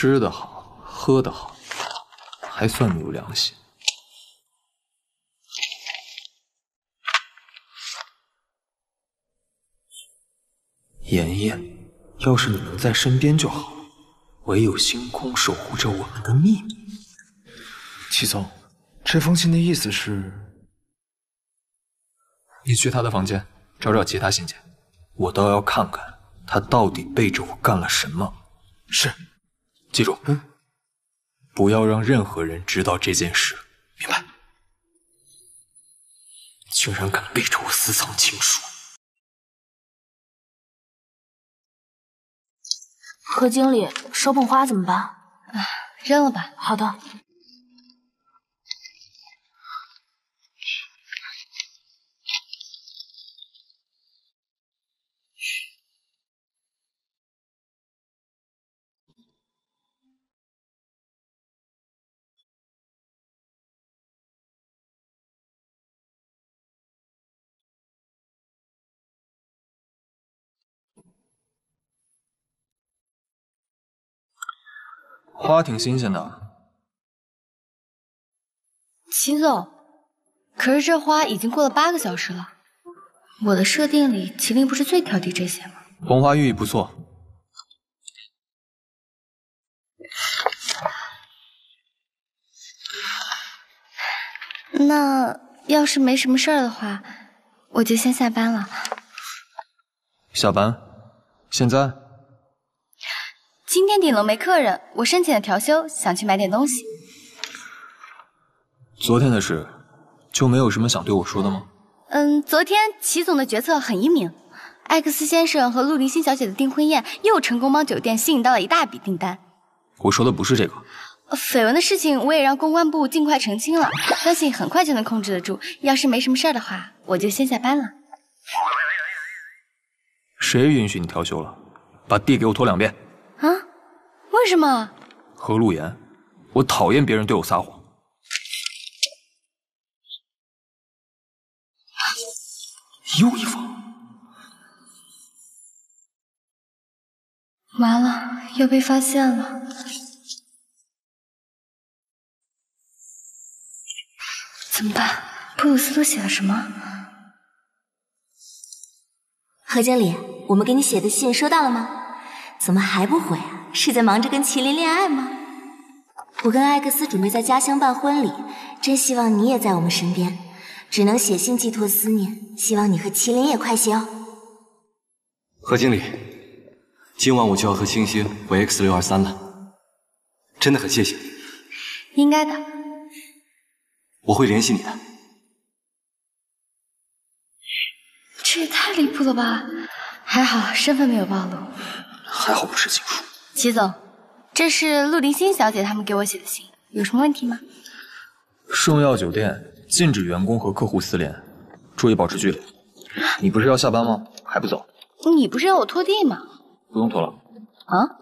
吃的好，喝的好，还算你有良心。妍妍，要是你能在身边就好。唯有星空守护着我们的秘密。齐总，这封信的意思是？你去他的房间找找其他信件，我倒要看看他到底背着我干了什么。是，记住，嗯，不要让任何人知道这件事。明白。竟然敢背着我私藏情书！何经理，手捧花怎么办？啊，扔了吧。好的。花挺新鲜的，秦总。可是这花已经过了八个小时了，我的设定里麒麟不是最挑剔这些吗？红花寓意不错。那要是没什么事儿的话，我就先下班了。下班？现在？今天顶楼没客人，我申请了调休，想去买点东西。昨天的事，就没有什么想对我说的吗？嗯，昨天齐总的决策很英明，艾克斯先生和陆林心小姐的订婚宴又成功帮酒店吸引到了一大笔订单。我说的不是这个。绯闻的事情我也让公关部尽快澄清了，相信很快就能控制得住。要是没什么事儿的话，我就先下班了。谁允许你调休了？把地给我拖两遍。啊？为什么？何陆言，我讨厌别人对我撒谎。又一封。完了，要被发现了。怎么办？布鲁斯都写了什么？何经理，我们给你写的信收到了吗？怎么还不回啊？是在忙着跟麒麟恋爱吗？我跟艾克斯准备在家乡办婚礼，真希望你也在我们身边，只能写信寄托思念。希望你和麒麟也快些哦。何经理，今晚我就要和星星回 X 六二三了，真的很谢谢你。应该的。我会联系你的。这也太离谱了吧！还好身份没有暴露。还好不是情书。齐总，这是陆林心小姐他们给我写的信，有什么问题吗？圣耀酒店禁止员工和客户私联，注意保持距离。你不是要下班吗？还不走？你不是要我拖地吗？不用拖了。啊？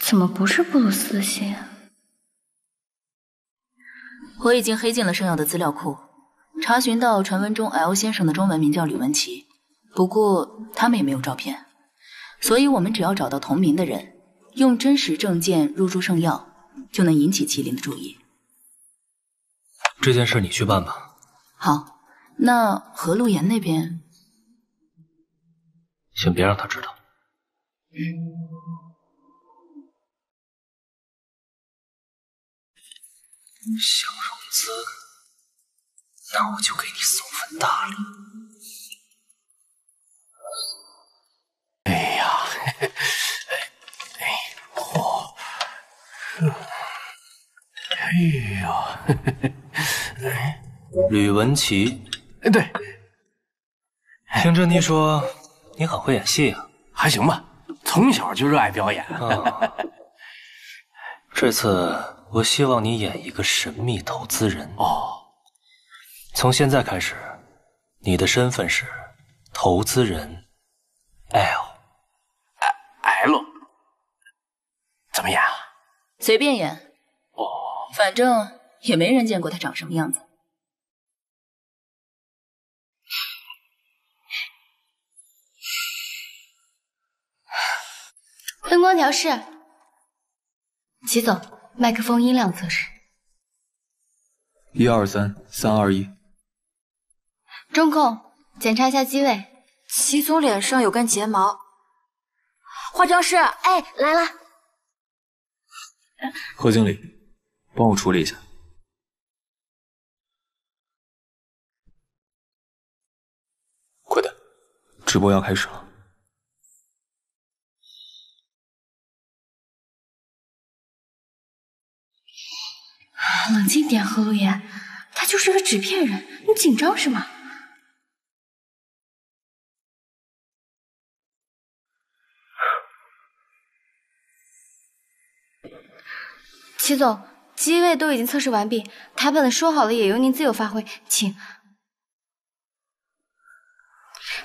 怎么不是布鲁斯的信？我已经黑进了圣耀的资料库，查询到传闻中 L 先生的中文名叫吕文琪，不过他们也没有照片，所以我们只要找到同名的人，用真实证件入住圣耀，就能引起麒麟的注意。这件事你去办吧。好，那何陆岩那边，先别让他知道。嗯。想融资，那我就给你送份大礼。哎呀，哎哎，嚯，哎呀，哎，吕文琪，哎对，听珍妮说你很会演戏啊，还行吧，从小就热爱表演。这次。我希望你演一个神秘投资人哦。从现在开始，你的身份是投资人 L L，怎么演啊？随便演。哦，反正也没人见过他长什么样子。灯光调试，齐总，麦克风音量测试。一二三，三二一。中控，检查一下机位。齐总脸上有根睫毛。化妆师，哎，来了。何经理，帮我处理一下。快点，直播要开始了。冷静点，何陆言，他就是个纸片人，你紧张什么？齐总，机位都已经测试完毕，台本说好了，也由您自由发挥，请。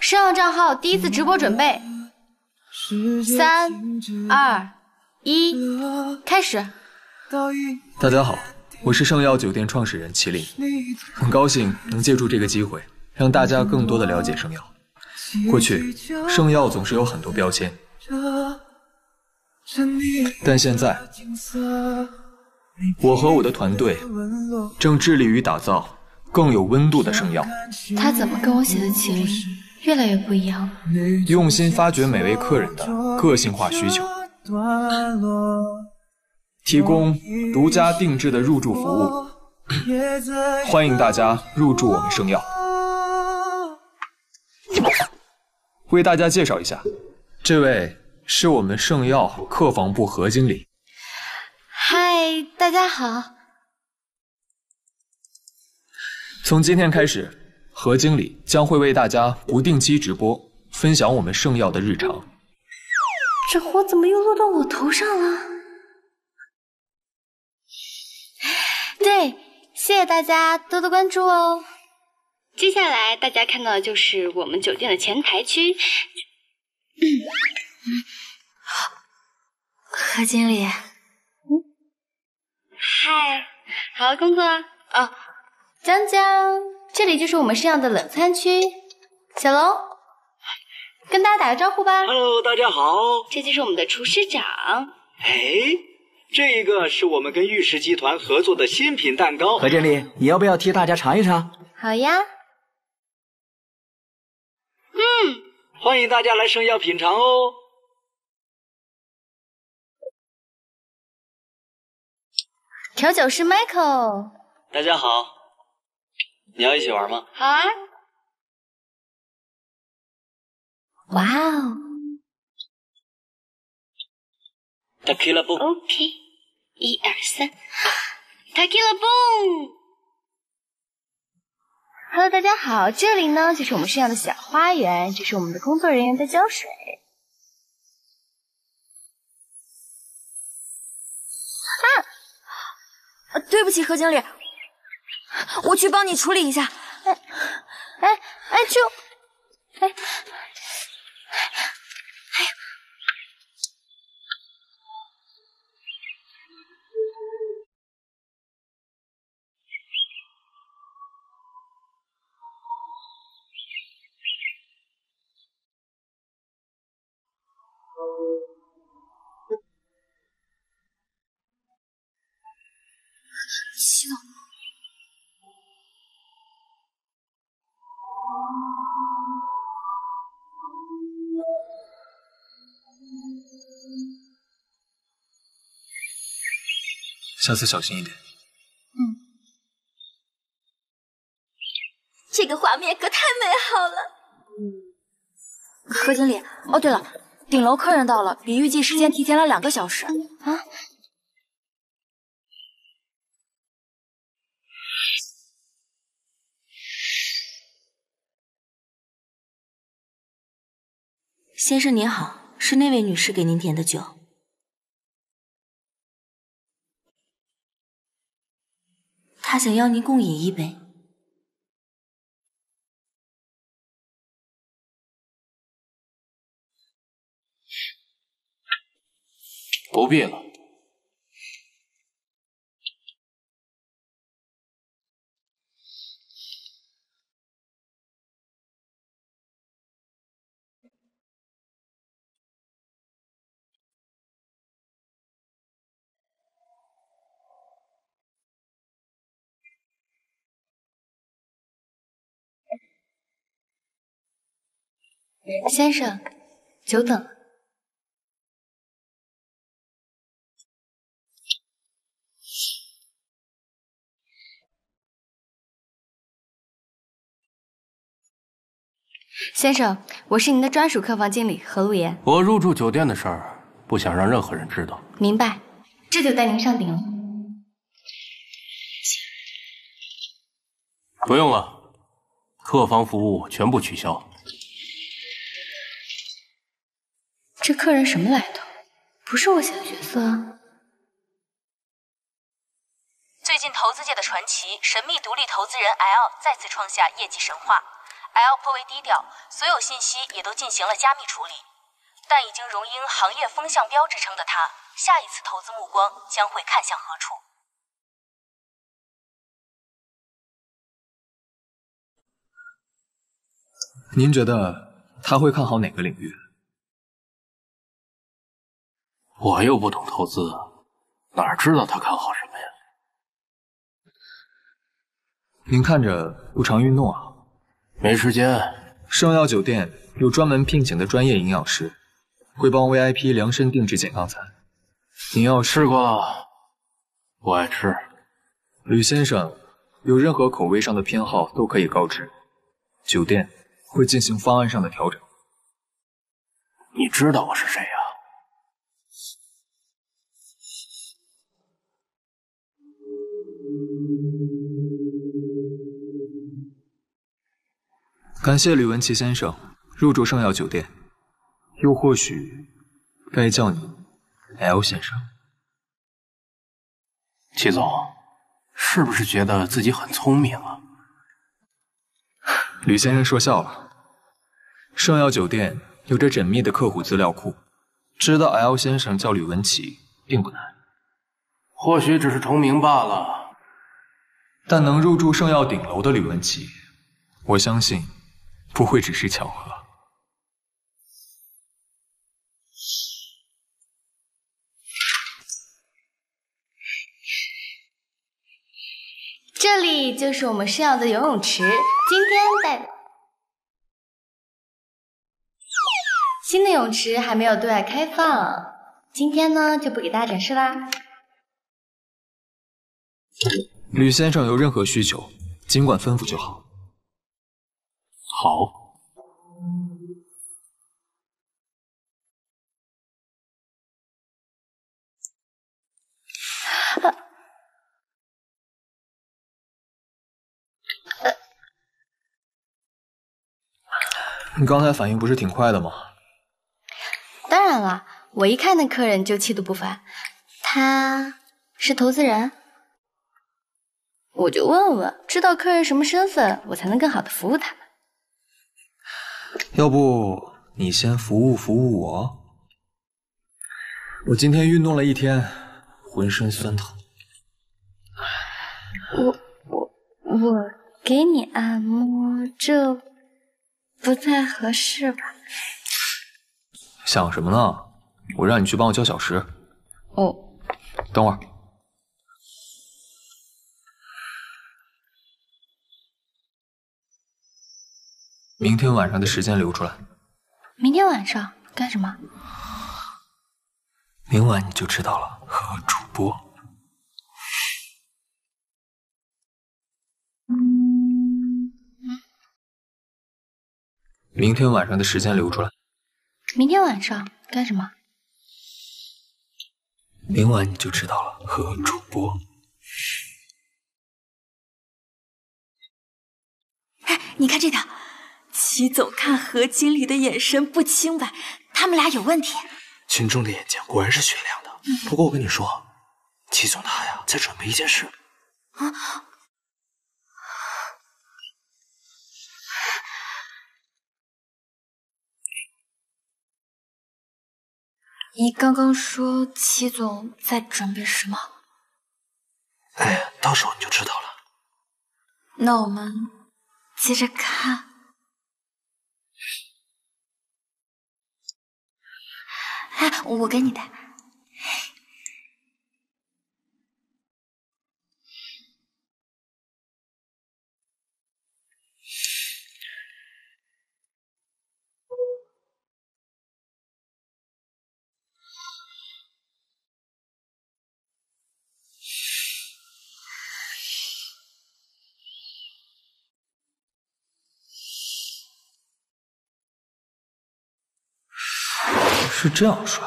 圣耀账号第一次直播准备，三、二、一，开始。大家好，我是圣耀酒店创始人麒麟，很高兴能借助这个机会，让大家更多的了解圣耀。过去，圣耀总是有很多标签，但现在，我和我的团队正致力于打造更有温度的圣耀。他怎么跟我写的麒麟越来越不一样了？用心发掘每位客人的个性化需求。提供独家定制的入住服务，欢迎大家入住我们圣耀。为大家介绍一下，这位是我们圣耀客房部何经理。嗨，大家好。从今天开始，何经理将会为大家不定期直播，分享我们圣耀的日常。这活怎么又落到我头上了？对，谢谢大家多多关注哦。接下来大家看到的就是我们酒店的前台区。何经理，嗯，嗨，好好工作啊。哦，江江，这里就是我们圣耀的冷餐区。小龙，跟大家打个招呼吧。Hello，大家好。这就是我们的厨师长。哎。这一个是我们跟玉石集团合作的新品蛋糕，何经理，你要不要替大家尝一尝？好呀。嗯，欢迎大家来盛耀品尝哦。调酒师 Michael，大家好，你要一起玩吗？好啊。哇哦。Tequila boom，OK，一二三，Tequila boom。Hello，大家好，这里呢就是我们圣耀的小花园，这是我们的工作人员在浇水。对不起，何经理，我去帮你处理一下。哎，哎，哎，就，下次小心一点。嗯，这个画面可太美好了。何经理，哦对了，顶楼客人到了，比预计时间提前了两个小时。啊？先生您好，是那位女士给您点的酒。他想邀您共饮一杯，不必了。先生，久等了。先生，我是您的专属客房经理何路言。我入住酒店的事儿，不想让任何人知道。明白，这就带您上顶了。不用了，客房服务全部取消。这客人什么来头？不是我写的角色啊。最近投资界的传奇神秘独立投资人 L 再次创下业绩神话。L 颇为低调，所有信息也都进行了加密处理。但已经荣膺行业风向标之称的他，下一次投资目光将会看向何处？您觉得他会看好哪个领域？我又不懂投资，哪知道他看好什么呀？您看着不常运动啊？没时间。圣耀酒店有专门聘请的专业营养师，会帮 VIP 量身定制健康餐。您要吃过了，我爱吃。吕先生，有任何口味上的偏好都可以告知，酒店会进行方案上的调整。你知道我是谁呀？感谢吕文奇先生入住圣耀酒店，又或许该叫你 L 先生。齐总，是不是觉得自己很聪明啊？吕先生说笑了。圣耀酒店有着缜密的客户资料库，知道 L 先生叫吕文奇并不难。或许只是重名罢了。但能入住圣耀顶楼的吕文奇，我相信。不会只是巧合。这里就是我们圣耀的游泳池，今天带新的泳池还没有对外开放，今天呢就不给大家展示啦。吕先生有任何需求，尽管吩咐就好。好，你刚才反应不是挺快的吗？当然了，我一看那客人就气度不凡。他是投资人，我就问问，知道客人什么身份，我才能更好的服务他们。要不你先服务服务我？我今天运动了一天，浑身酸疼。我我我给你按摩，这不太合适吧？想什么呢？我让你去帮我叫小石。哦，等会儿。明天晚上的时间留出来。明天晚上干什么？明晚你就知道了。和主播。明天晚上的时间留出来。明天晚上干什么？明晚你就知道了。和主播。哎，你看这条。齐总看何经理的眼神不清白，他们俩有问题。群众的眼睛果然是雪亮的。不过我跟你说，齐总他呀在准备一件事。啊！你刚刚说齐总在准备什么？哎，到时候你就知道了。那我们接着看。哎，我给你带。是这样摔，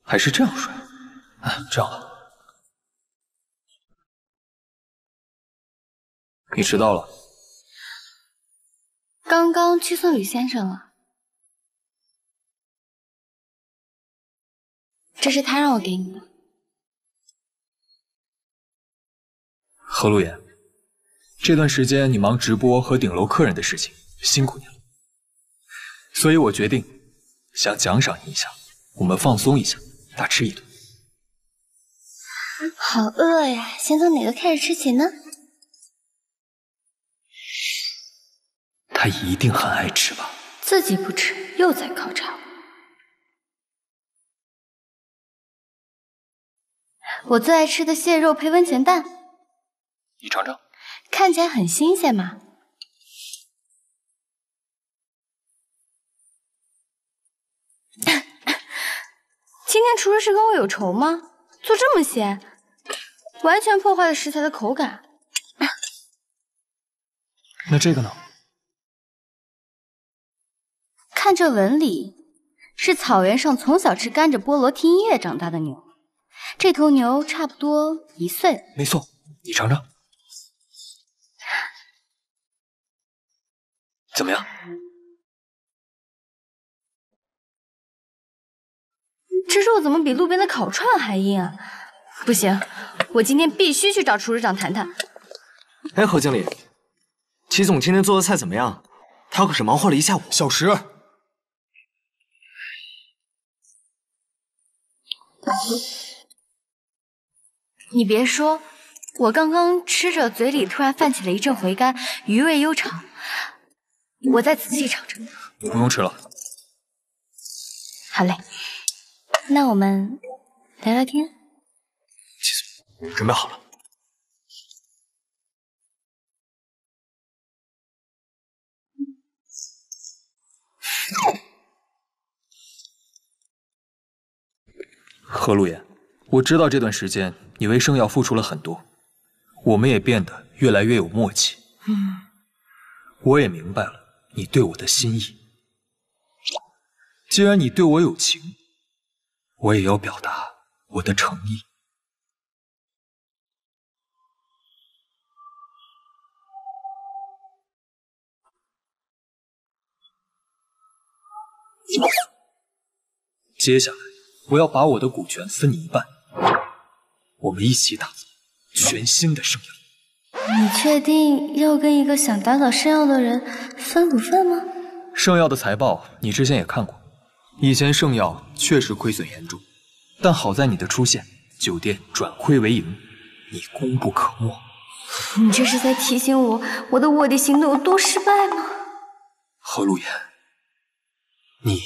还是这样摔？啊，这样吧。你迟到了。刚刚去送吕先生了，这是他让我给你的。何路言，这段时间你忙直播和顶楼客人的事情，辛苦你了。所以我决定想奖赏你一下，我们放松一下，大吃一顿。好饿呀，先从哪个开始吃起呢？他一定很爱吃吧？自己不吃，又在考察我。我最爱吃的蟹肉配温泉蛋，你尝尝。看起来很新鲜嘛。今天厨师是跟我有仇吗？做这么咸，完全破坏了食材的口感。那这个呢？看这纹理，是草原上从小吃甘蔗菠萝听音乐长大的牛。这头牛差不多一岁。没错，你尝尝，怎么样？肉怎么比路边的烤串还硬啊？不行，我今天必须去找厨师长谈谈。哎，何经理，齐总今天做的菜怎么样？他可是忙活了一下午。小石。你别说，我刚刚吃着，嘴里突然泛起了一阵回甘，余味悠长。我再仔细尝尝。不用吃了。好嘞，那我们聊聊天。准备好了。何路言，我知道这段时间你为圣耀付出了很多，我们也变得越来越有默契。嗯，我也明白了你对我的心意。既然你对我有情，我也要表达我的诚意。接下来，我要把我的股权分你一半，我们一起打造全新的圣耀。你确定要跟一个想打倒圣耀的人分股份吗？圣耀的财报你之前也看过，以前圣耀确实亏损严重，但好在你的出现，酒店转亏为盈，你功不可没。你这是在提醒我，我的卧底行动有多失败吗？何路言，你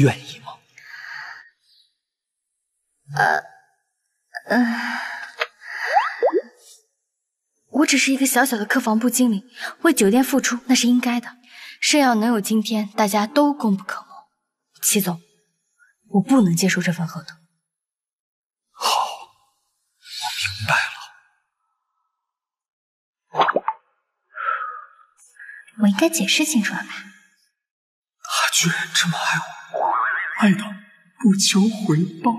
愿意吗？呃，嗯，我只是一个小小的客房部经理，为酒店付出那是应该的。圣耀能有今天，大家都功不可没。齐总，我不能接受这份合同。好，我明白了。我应该解释清楚了吧？他居然这么爱我，爱到不求回报。